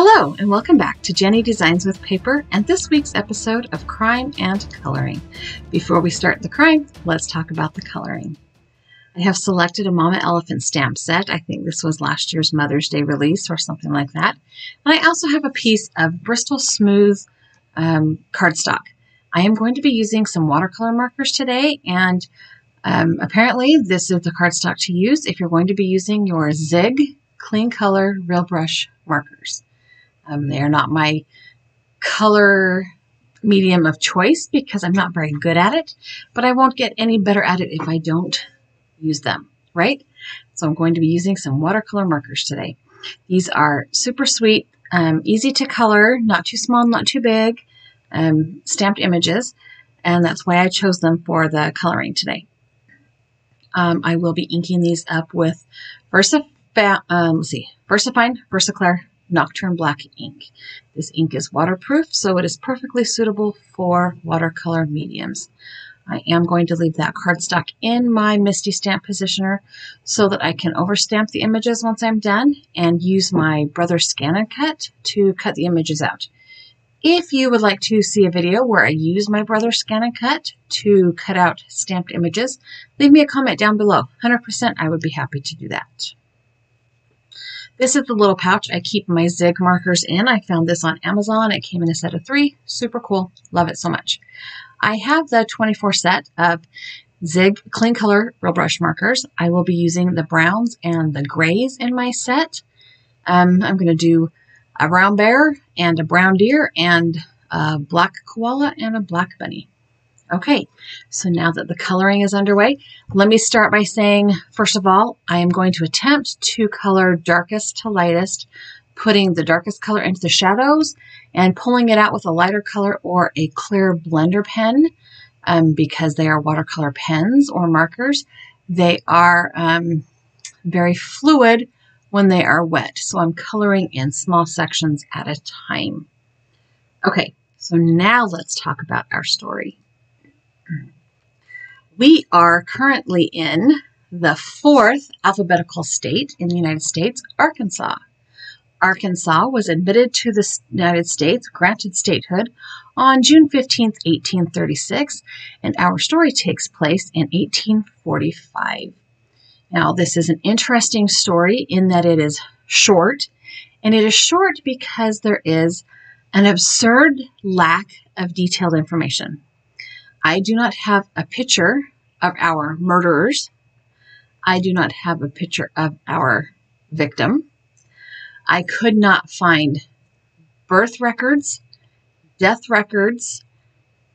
Hello, and welcome back to Jennie Designs with Paper and this week's episode of Crime and Coloring. Before we start the crime, let's talk about the coloring. I have selected a Mama Elephant stamp set. I think this was last year's Mother's Day release or something like that. And I also have a piece of Bristol Smooth um, cardstock. I am going to be using some watercolor markers today, and um, apparently this is the cardstock to use if you're going to be using your Zig Clean Color Real Brush markers. Um, they are not my color medium of choice because I'm not very good at it, but I won't get any better at it if I don't use them, right? So I'm going to be using some watercolor markers today. These are super sweet, um, easy to color, not too small, not too big, um, stamped images, and that's why I chose them for the coloring today. Um, I will be inking these up with um, let's see, VersaFine, VersaClear, Nocturne Black ink. This ink is waterproof, so it is perfectly suitable for watercolor mediums. I am going to leave that cardstock in my MISTI Stamp Positioner so that I can overstamp the images once I'm done and use my Brother Scan and Cut to cut the images out. If you would like to see a video where I use my Brother Scan and Cut to cut out stamped images, leave me a comment down below. 100% I would be happy to do that. This is the little pouch I keep my Zig markers in. I found this on Amazon. It came in a set of three. Super cool. Love it so much. I have the 24 set of Zig Clean Color Real Brush markers. I will be using the browns and the grays in my set. Um, I'm going to do a brown bear and a brown deer and a black koala and a black bunny. Okay, so now that the coloring is underway, let me start by saying, first of all, I am going to attempt to color darkest to lightest, putting the darkest color into the shadows and pulling it out with a lighter color or a clear blender pen um, because they are watercolor pens or markers. They are um, very fluid when they are wet, so I'm coloring in small sections at a time. Okay, so now let's talk about our story. We are currently in the fourth alphabetical state in the United States, Arkansas. Arkansas was admitted to the United States, granted statehood, on June 15, 1836, and our story takes place in 1845. Now, this is an interesting story in that it is short, and it is short because there is an absurd lack of detailed information. I do not have a picture of our murderers. I do not have a picture of our victim. I could not find birth records, death records,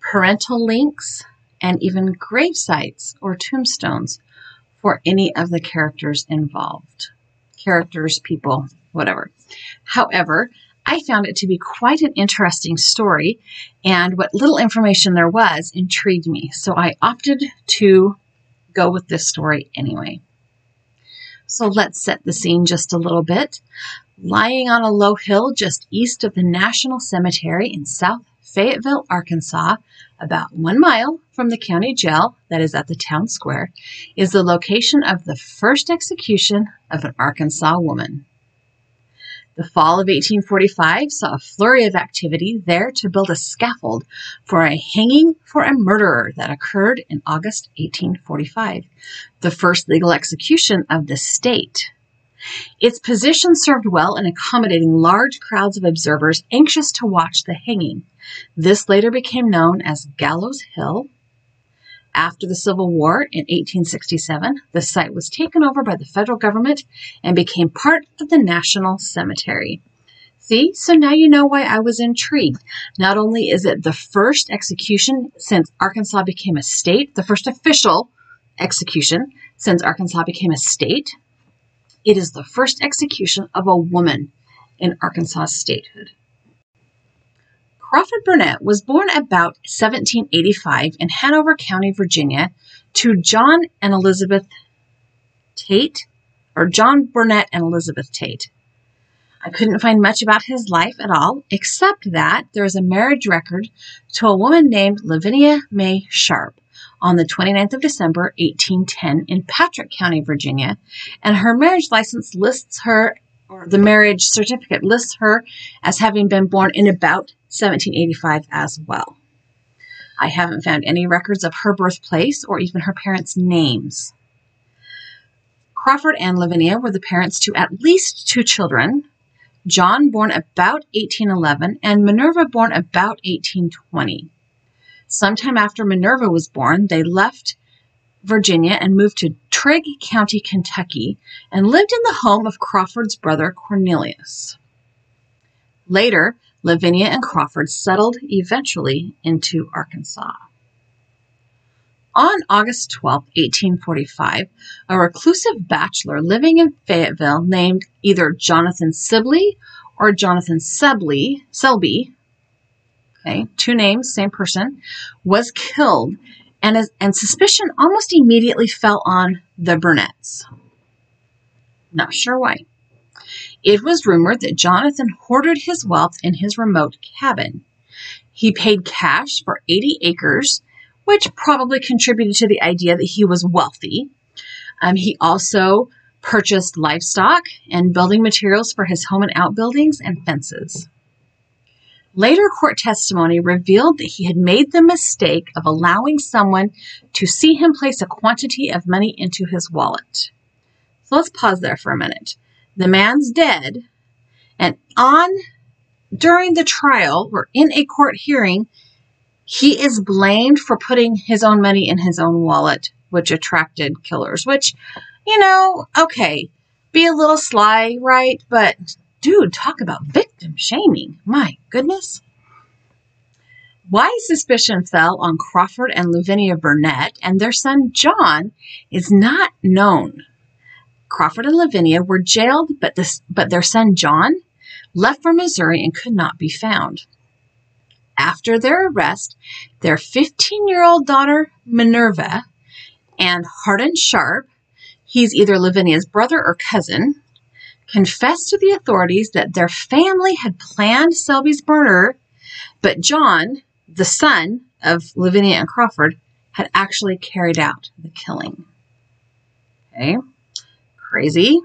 parental links, and even grave sites or tombstones for any of the characters involved. Characters, people, whatever. However, I found it to be quite an interesting story, and what little information there was intrigued me, so I opted to go with this story anyway. So let's set the scene just a little bit. Lying on a low hill just east of the National Cemetery in South Fayetteville, Arkansas, about one mile from the county jail that is at the town square, is the location of the first execution of an Arkansas woman. The fall of 1845 saw a flurry of activity there to build a scaffold for a hanging for a murderer that occurred in August 1845, the first legal execution of the state. Its position served well in accommodating large crowds of observers anxious to watch the hanging. This later became known as Gallows Hill after the Civil War in 1867, the site was taken over by the federal government and became part of the National Cemetery. See, so now you know why I was intrigued. Not only is it the first execution since Arkansas became a state, the first official execution since Arkansas became a state, it is the first execution of a woman in Arkansas statehood. Crawford Burnett was born about 1785 in Hanover County, Virginia, to John and Elizabeth Tate, or John Burnett and Elizabeth Tate. I couldn't find much about his life at all, except that there is a marriage record to a woman named Lavinia May Sharp on the 29th of December, 1810, in Patrick County, Virginia, and her marriage license lists her or the marriage certificate lists her as having been born in about 1785 as well. I haven't found any records of her birthplace or even her parents' names. Crawford and Lavinia were the parents to at least two children John, born about 1811, and Minerva, born about 1820. Sometime after Minerva was born, they left Virginia and moved to Trigg County, Kentucky, and lived in the home of Crawford's brother Cornelius. Later, Lavinia and Crawford settled eventually into Arkansas. On August 12, 1845, a reclusive bachelor living in Fayetteville named either Jonathan Sibley or Jonathan Sebley, Selby, okay, two names, same person, was killed, and, and suspicion almost immediately fell on the Burnetts. Not sure why. It was rumored that Jonathan hoarded his wealth in his remote cabin. He paid cash for 80 acres which probably contributed to the idea that he was wealthy. Um, he also purchased livestock and building materials for his home and outbuildings and fences. Later court testimony revealed that he had made the mistake of allowing someone to see him place a quantity of money into his wallet. So let's pause there for a minute. The man's dead, and on during the trial or in a court hearing, he is blamed for putting his own money in his own wallet, which attracted killers. Which, you know, okay, be a little sly, right? But, dude, talk about victim shaming. My goodness. Why suspicion fell on Crawford and Lavinia Burnett and their son John is not known. Crawford and Lavinia were jailed, but, this, but their son John left for Missouri and could not be found after their arrest, their 15 year old daughter, Minerva, and Hardin Sharp, he's either Lavinia's brother or cousin, confessed to the authorities that their family had planned Selby's murder, but John, the son of Lavinia and Crawford, had actually carried out the killing. Okay, crazy.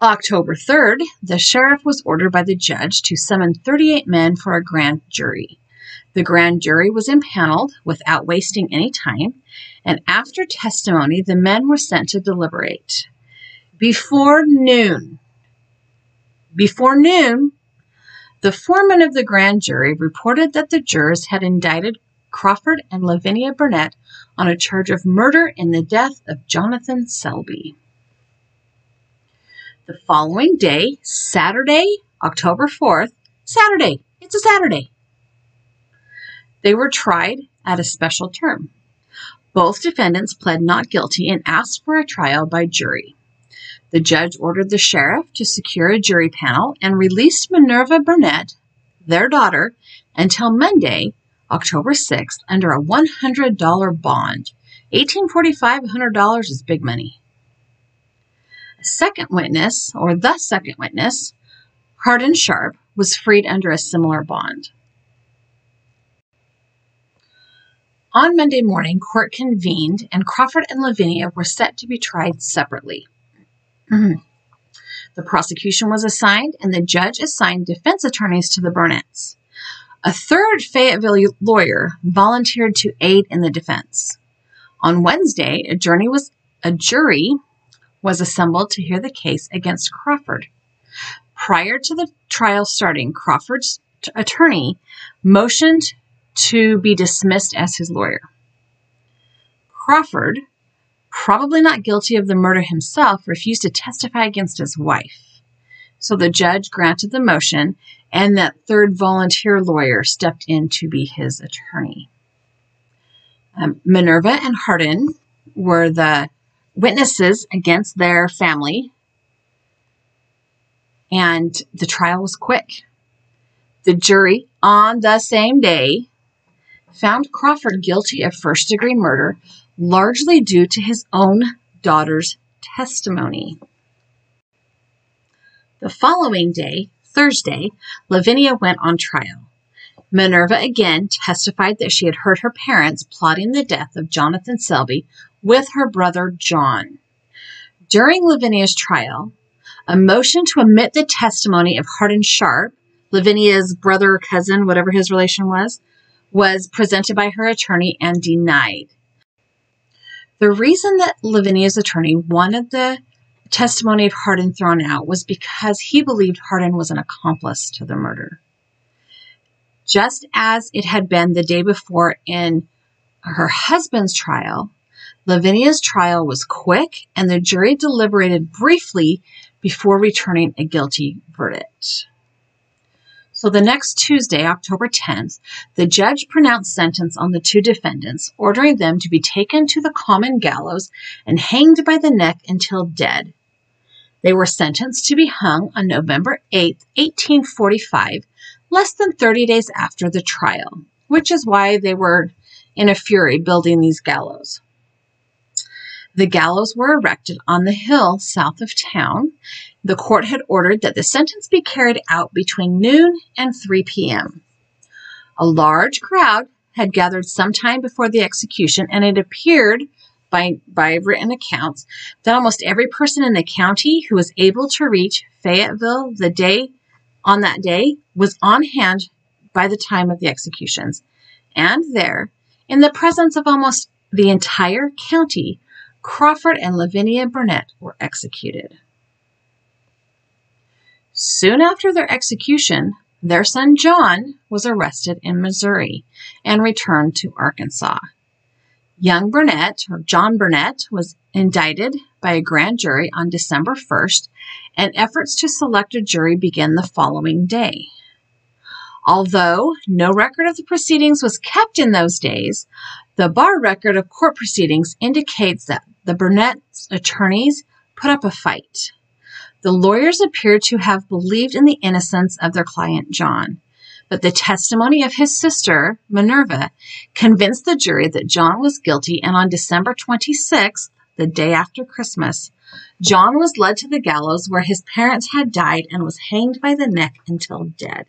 October 3rd, the sheriff was ordered by the judge to summon 38 men for a grand jury. The grand jury was impaneled without wasting any time, and after testimony, the men were sent to deliberate. Before noon, before noon, the foreman of the grand jury reported that the jurors had indicted Crawford and Lavinia Burnett on a charge of murder in the death of Jonathan Selby. The following day, Saturday, October 4th, Saturday, it's a Saturday, they were tried at a special term. Both defendants pled not guilty and asked for a trial by jury. The judge ordered the sheriff to secure a jury panel and released Minerva Burnett, their daughter, until Monday, October 6th, under a $100 bond. 1845 $100 is big money. Second witness, or the second witness, Hardin Sharp, was freed under a similar bond. On Monday morning, court convened, and Crawford and Lavinia were set to be tried separately. Mm-hmm. the prosecution was assigned, and the judge assigned defense attorneys to the Burnetts. A third Fayetteville lawyer volunteered to aid in the defense. On Wednesday, a jury was a jury was assembled to hear the case against Crawford. Prior to the trial starting, Crawford's t- attorney motioned to be dismissed as his lawyer. Crawford, probably not guilty of the murder himself, refused to testify against his wife. So the judge granted the motion, and that third volunteer lawyer stepped in to be his attorney. Um, Minerva and Hardin were the witnesses against their family, and the trial was quick. The jury, on the same day, found Crawford guilty of first degree murder, largely due to his own daughter's testimony. The following day, Thursday, Lavinia went on trial. Minerva again testified that she had heard her parents plotting the death of Jonathan Selby with her brother John. During Lavinia's trial, A motion to omit the testimony of Hardin Sharp, Lavinia's brother or cousin, whatever his relation was, was presented by her attorney and denied. The reason that Lavinia's attorney wanted the testimony of Hardin thrown out was because he believed Hardin was an accomplice to the murder. Just as it had been the day before in her husband's trial, Lavinia's trial was quick and the jury deliberated briefly before returning a guilty verdict. So the next Tuesday, October 10th, the judge pronounced sentence on the two defendants, ordering them to be taken to the common gallows and hanged by the neck until dead. They were sentenced to be hung on November 8, 1845, less than 30 days after the trial, which is why they were in a fury building these gallows. The gallows were erected on the hill south of town. The court had ordered that the sentence be carried out between noon and 3 p.m. A large crowd had gathered some time before the execution, and it appeared by, by written accounts that almost every person in the county who was able to reach Fayetteville the day on that day was on hand by the time of the executions. And there, in the presence of almost the entire county, Crawford and Lavinia Burnett were executed. Soon after their execution, their son John was arrested in Missouri and returned to Arkansas. Young Burnett, or John Burnett, was indicted by a grand jury on December 1st, and efforts to select a jury began the following day. Although no record of the proceedings was kept in those days, the bar record of court proceedings indicates that the Burnett's attorneys put up a fight. The lawyers appeared to have believed in the innocence of their client John, but the testimony of his sister, Minerva, convinced the jury that John was guilty, and on December 26th, the day after Christmas, John was led to the gallows where his parents had died and was hanged by the neck until dead.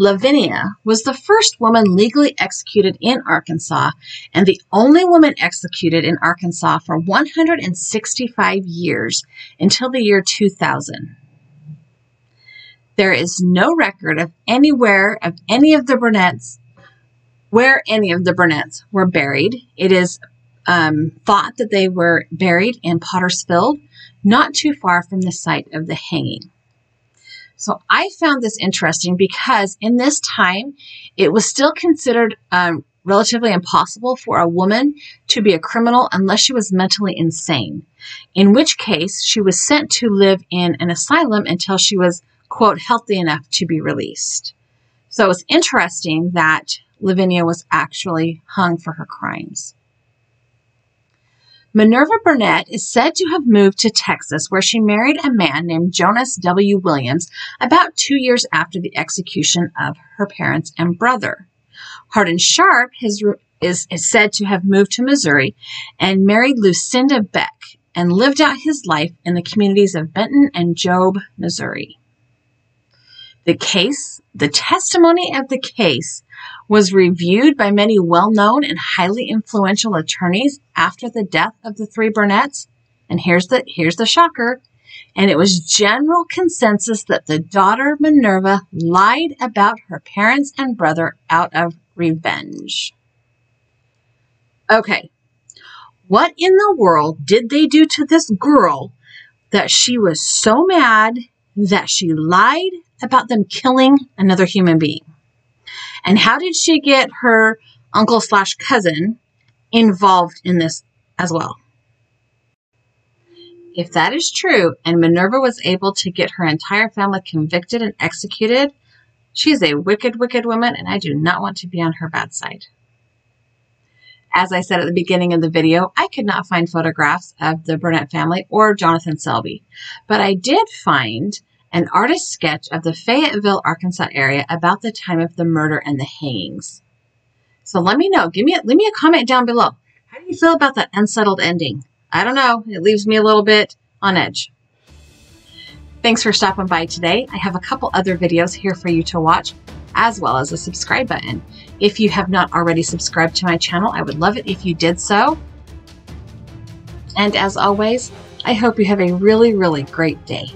Lavinia was the first woman legally executed in Arkansas and the only woman executed in Arkansas for 165 years until the year 2000. There is no record of anywhere of any of the Burnetts where any of the Burnetts were buried. It is um, thought that they were buried in Pottersfield, not too far from the site of the hanging. So I found this interesting because in this time, it was still considered um, relatively impossible for a woman to be a criminal unless she was mentally insane, in which case she was sent to live in an asylum until she was, quote, healthy enough to be released. So it's interesting that Lavinia was actually hung for her crimes. Minerva Burnett is said to have moved to Texas, where she married a man named Jonas W. Williams about two years after the execution of her parents and brother. Hardin Sharp is, is, is said to have moved to Missouri and married Lucinda Beck and lived out his life in the communities of Benton and Job, Missouri. The case, the testimony of the case was reviewed by many well known and highly influential attorneys after the death of the three Burnetts. And here's the, here's the shocker. And it was general consensus that the daughter Minerva lied about her parents and brother out of revenge. Okay, what in the world did they do to this girl that she was so mad that she lied about them killing another human being? And how did she get her uncle slash cousin involved in this as well? If that is true, and Minerva was able to get her entire family convicted and executed, she is a wicked, wicked woman, and I do not want to be on her bad side. As I said at the beginning of the video, I could not find photographs of the Burnett family or Jonathan Selby, but I did find an artist's sketch of the Fayetteville, Arkansas area about the time of the murder and the hangings. So let me know. Give me a, leave me a comment down below. How do you feel about that unsettled ending? I don't know. It leaves me a little bit on edge. Thanks for stopping by today. I have a couple other videos here for you to watch, as well as a subscribe button. If you have not already subscribed to my channel, I would love it if you did so. And as always, I hope you have a really, really great day.